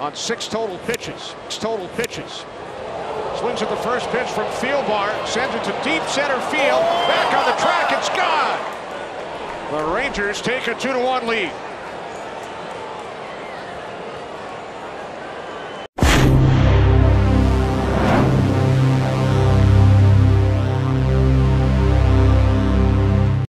on six total pitches. Six total pitches. Swings at the first pitch from Thielbar, sends it to deep center field. Back on the track, it's gone. The Rangers take a two to one lead.